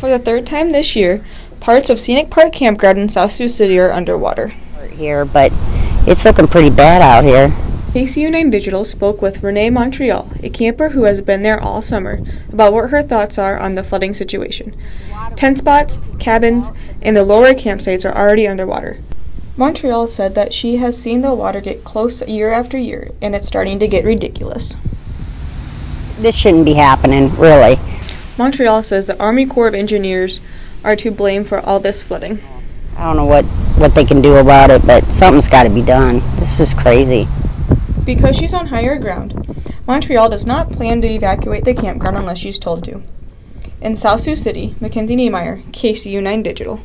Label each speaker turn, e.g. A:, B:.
A: For the third time this year, parts of Scenic Park Campground in South Sioux City are underwater.
B: Here, but it's looking pretty bad out here.
A: KCAU9 Digital spoke with Renee Montreal, a camper who has been there all summer, about what her thoughts are on the flooding situation. Tent spots, cabins, and the lower campsites are already underwater. Montreal said that she has seen the water get close year after year, and it's starting to get ridiculous.
B: This shouldn't be happening, really.
A: Montreal says the Army Corps of Engineers are to blame for all this flooding.
B: I don't know what, what they can do about it, but something's got to be done. This is crazy.
A: Because she's on higher ground, Montreal does not plan to evacuate the campground unless she's told to. In South Sioux City, Mackenzie Niemeyer, KCAU 9 Digital.